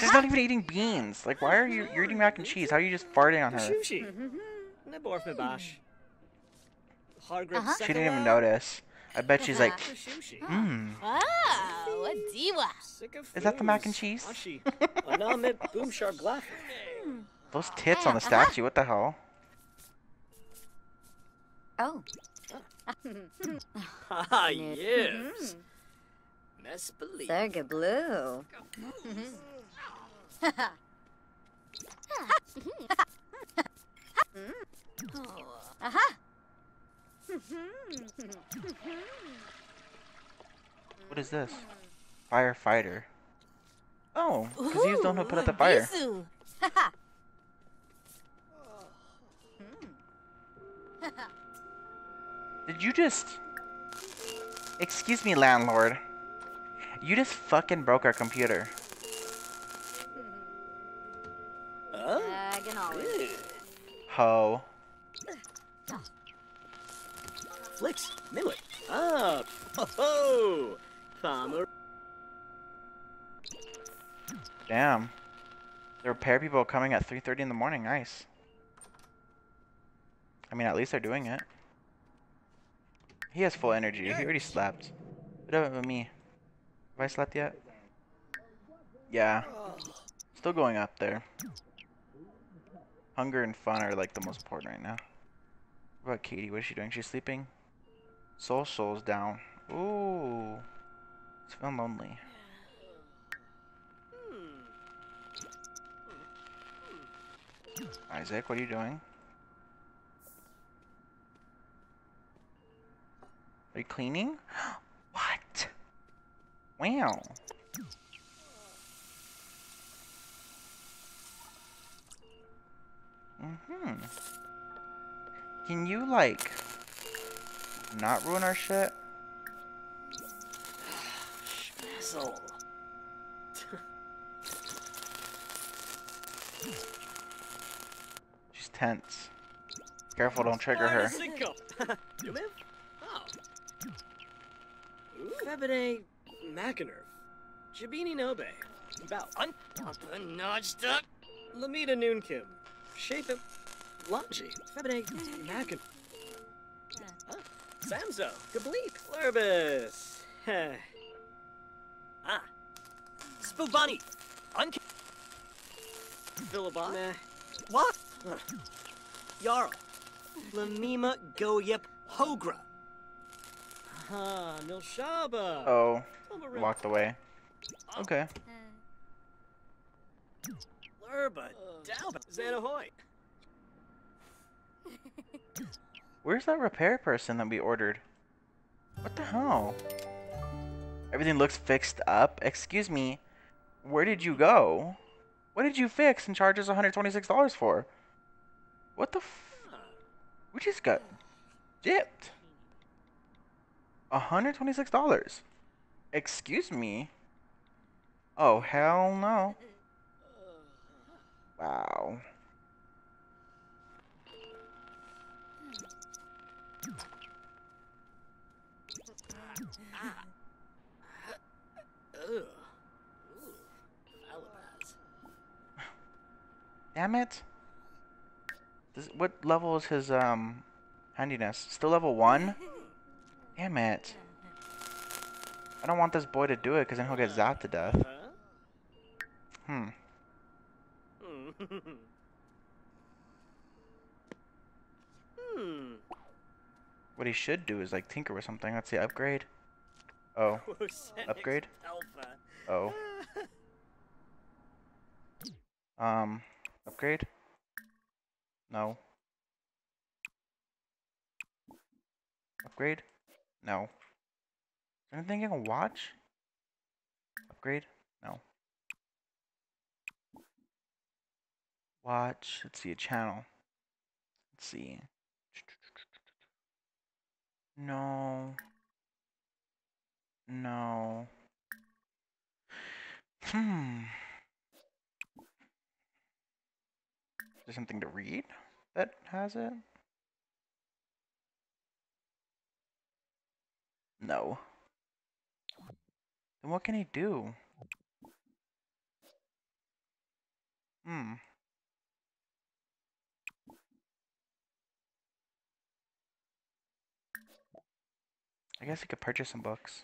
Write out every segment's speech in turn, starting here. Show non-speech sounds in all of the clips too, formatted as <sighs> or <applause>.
She's not even eating beans. Like, why are you? You're eating mac and cheese. How are you just farting on her? Sushi. Neborf me bash. Hargrave Uh-huh. She didn't even notice. I bet she's like, Sushi. mmm. Ah, what diva. Is that the mac and cheese? Ashi. <laughs> Anamit boom sharp glaff. Those tits on the statue. What the hell? Oh. <laughs> Ah, yes. Mess believe. Serga Blue. What is this? Firefighter. Oh, because he's the one who put out the fire. <laughs> Did you just... Excuse me, landlord. You just fucking broke our computer. Ho. Flicks. Millet. Ah. Ho ho. Farmer. Damn. The repair people are coming at 3.30 in the morning. Nice. I mean, at least they're doing it. He has full energy. He already slept. What about with me? Have I slept yet? Yeah. Still going up there. Hunger and fun are like the most important right now. What about Katie? What is she doing? She's sleeping? Soul Soul's down. Ooh. It's feeling lonely. Isaac, what are you doing? Are you cleaning? <gasps> what? Wow. Mm-hmm. Can you, like, not ruin our shit? Schmazzle. <laughs> She's tense. Careful, don't trigger her. Cinco. you live? Oh. Febine Macanerv. Jabini Nobe. About un nudged up. Lamita Noonkim. Shape it. Lungy. Febine Macan. Ah, Samzo. Gableep. Lurbus. ah. Spubani. Un. Philibot. Nah. What? Jarl. Lamima Goyep Hogra. Ah, Nilshaba. Oh, walked away. Okay. Lurba. Dalba. Xanahoy. Where's that repair person that we ordered? What the hell? Everything looks fixed up. Excuse me. Where did you go? What did you fix and charge us $126 for? What the f- We just got dipped. $126. Excuse me? Oh, hell no. Damn it. What level is his um handiness? Still level one? Damn it. I don't want this boy to do it because then he'll get zapped to death. Hmm. Hmm. What he should do is like tinker with something. Let's see, upgrade. Oh. <laughs> Upgrade? Oh. Um. Upgrade? No. Upgrade? No. Anything I can watch? Upgrade? No. Watch. Let's see a channel. Let's see. No. No. Hmm. Is there something to read that has it? No. Then what can he do? I guess you could purchase some books.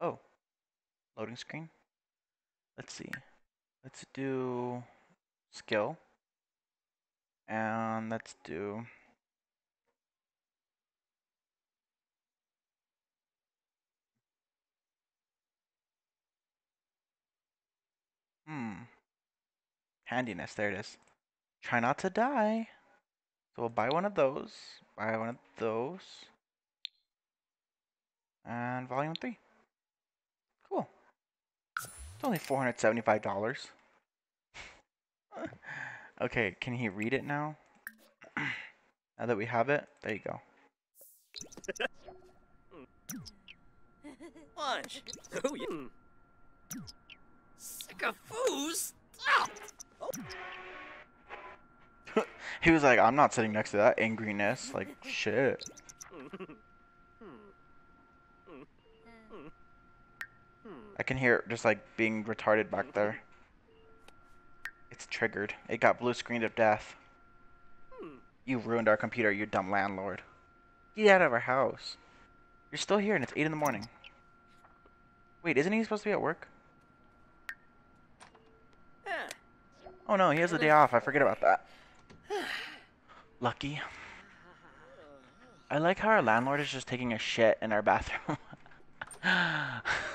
Oh. Loading screen. Let's see. Let's do skill. And let's do Hmm. Handiness, there it is. Try not to die. So we'll buy one of those, buy one of those, and volume 3. Cool. It's only $475. <laughs> okay, can he read it now? <clears throat> now that we have it, there you go. <laughs> Lunch. Oh, yeah. Sick of foos. Stop. he was like, I'm not sitting next to that angriness. Like, <laughs> shit. I can hear it just like being retarded back mm-hmm. there. It's triggered. It got blue screened of death. Hmm. You ruined our computer, you dumb landlord. Get out of our house. You're still here and it's 8 in the morning. Wait, isn't he supposed to be at work? Oh no, he has the day off. I forget about that. <sighs> Lucky. I like how our landlord is just taking a shit in our bathroom. <laughs>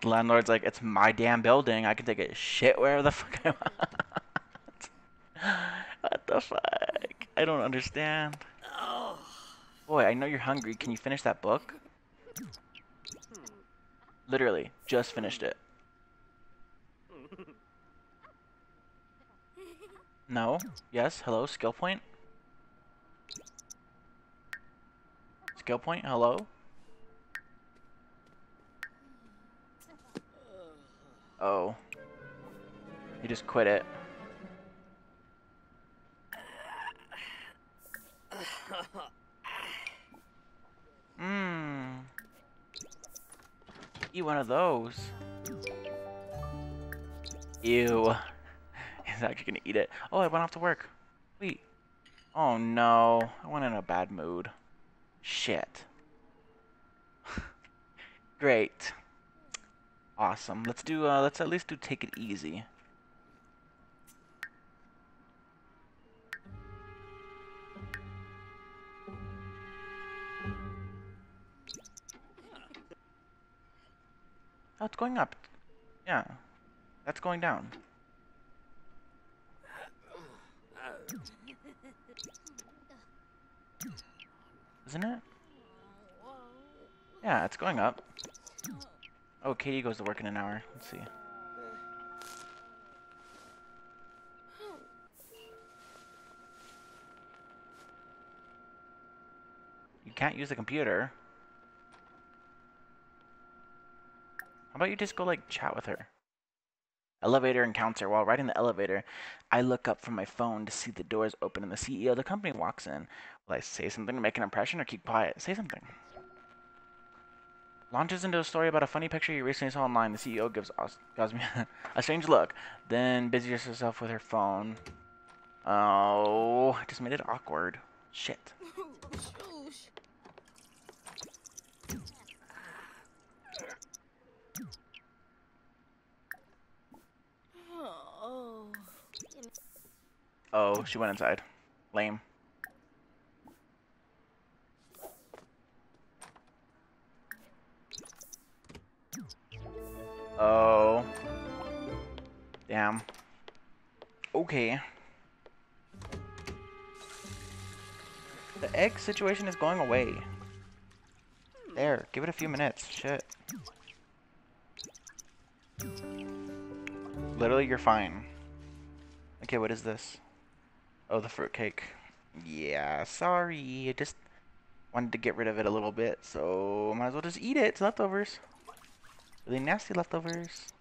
the landlord's like, it's my damn building. I can take a shit wherever the <laughs> fuck I want. what the fuck? I don't understand. Boy, I know you're hungry. Can you finish that book? Literally, just finished it. No? Yes? Hello? Skill point? Skill point? Hello? Oh. You just quit it. Mmm. Eat one of those. Ew. <laughs> He's actually gonna eat it. Oh, I went off to work. Wait. Oh no. I went in a bad mood. Shit. <laughs> Great. Awesome. Let's do, uh, let's at least do take it easy. Oh, it's going up. Yeah. That's going down. Isn't it? Yeah, it's going up. Oh, Katie goes to work in an hour. Let's see. You can't use the computer. How about you just go like chat with her? Elevator encounter. While riding the elevator, I look up from my phone to see the doors open and the CEO of the company walks in. Will I say something to make an impression or keep quiet? Say something. Launches into a story about a funny picture you recently saw online. The CEO gives us gives me <laughs> a strange look, then busies herself with her phone. Oh, I just made it awkward. Shit. Oh. <laughs> Oh, she went inside. Lame. Situation is going away. There, give it a few minutes. Shit. Literally, you're fine. Okay, what is this? Oh, the fruitcake. Yeah, sorry. I just wanted to get rid of it a little bit, so might as well just eat it. It's leftovers. Really nasty leftovers.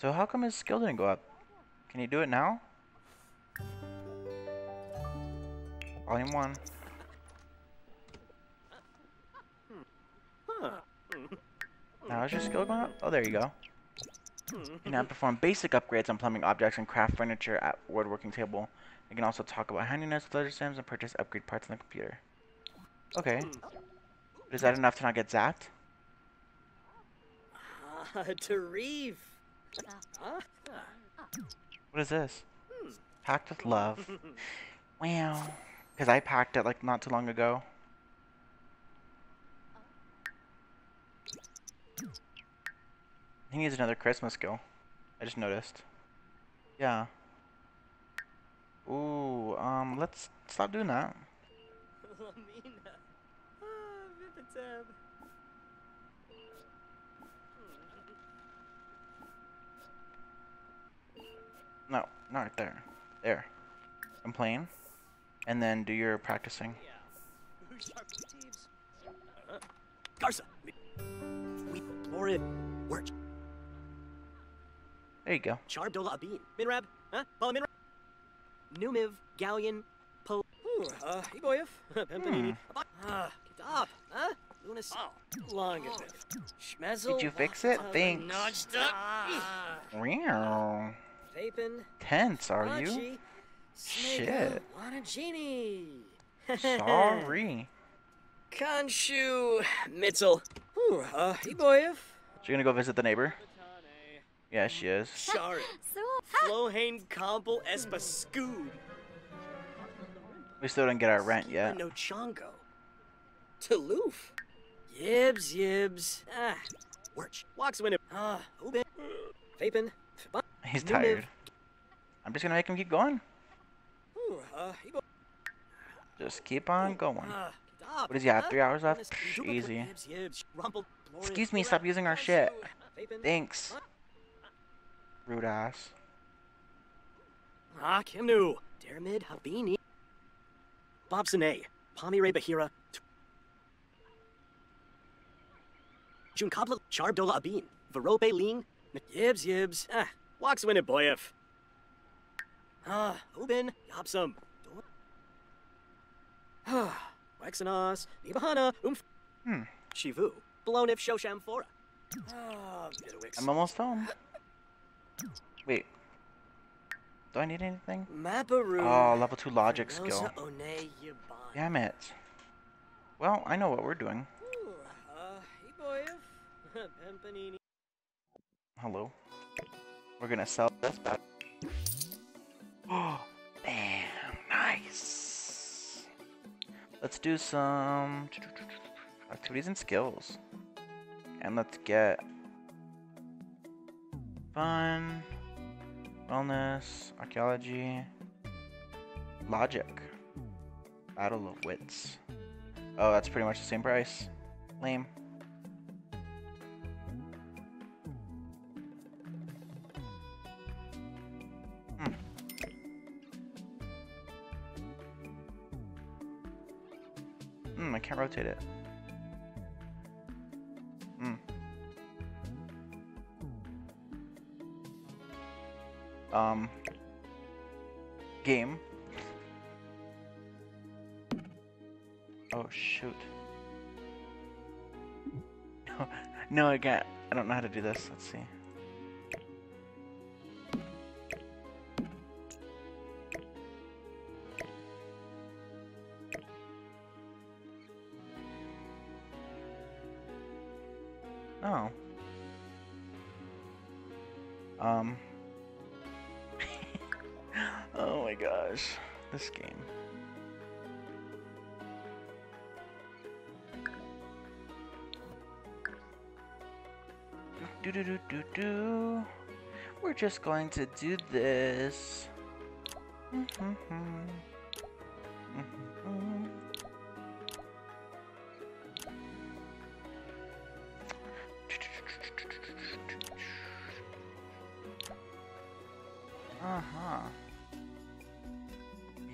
So how come his skill didn't go up? Can you do it now? Volume 1. Now is your skill going up? Oh, there you go. You can now perform basic upgrades on plumbing objects and craft furniture at woodworking table. You can also talk about handiness with other sims and purchase upgrade parts on the computer. Okay. Is that enough to not get zapped? Ah, Tarif. Ah, What is this? Packed with love. <laughs> Wow. Because I packed it like not too long ago. He needs another Christmas skill. I just noticed. Yeah. Ooh, um, let's stop doing that. <laughs> Lamina. Ah, Vipitab. No, not right there. There. playing. And then do your practicing. Yeah. Who's sharp thieves? Garza. We Morid. Word. There you go. Charbdola Abin. Minrab. Huh? Bala Minrab. Numiv. Galleon. Ooh, uh, Iboyev. Pempanini. Ah, Kitab. Huh? Lunas. Longativ. Schmezel. Did you fix it? Thanks. Notched up. Meow. Vapin. Tense, are you? Machi, Shit. Wanagini. <laughs> Sorry. Kanshu. Mitzel. Ooh, uh, Iboyev. So you're gonna go visit the neighbor? Yeah, she is. Sharit. So, Flohane Compel Espascood. We still don't get our rent yet. No Chongo. Toulouf. Yibs, yibs. Ah. Wirch. Walks when it. Ah. Ubin. Vapin. He's tired. I'm just gonna make him keep going. Ooh, Ibo. Just keep on going. Kitab. What is he at? Huh? Three hours left? Psh, easy. Yibs, yibs. Rumpled. Glorious, Excuse me, stop using our shit. Thanks. Rude ass. Ah, Kimnu. Daramid Habini. Bobsone. Pomire Bahira. Junkabla Charbdola Abin. Varope Ling. Yibs Yibs. Ah, walks when it boyef. Ah, Ubin. Yopsum. Ah, Waxanos. Nibahana. Umf. Hmm. Shivu. Blonif Shosham Fora. Ah. I'm almost home. Wait. Do I need anything? Maparu. Oh, level 2 logic skill. Damn it. Well, I know what we're doing. Ooh, uh, hey boyev. <laughs> Pempanini. Hello. We're gonna sell this back. Oh, bam. Nice. Let's do some activities and skills. And let's get fun, wellness, archaeology, logic, battle of wits. Oh, that's pretty much the same price. Lame. Rotate it. Hmm. Um. Game. Oh shoot. No, no, I can't. I don't know how to do this. Let's see. Oh my gosh. This game. Do do do do do. We're just going to do this. Uh huh.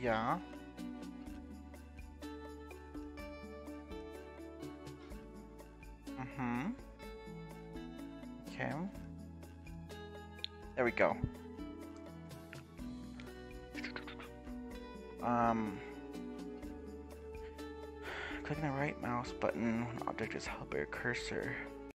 Yeah. Mm-hmm. Okay. There we go. Um, clicking the right mouse button when object is held by a cursor.